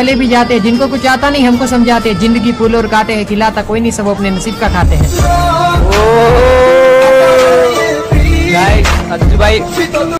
चले भी जाते हैं, जिनको कुछ आता नहीं, हमको समझाते हैं, ज़िंदगी फूल और काटे हैं, खिलाता कोई नहीं, सब अपने नसीब का खाते हैं। भाई।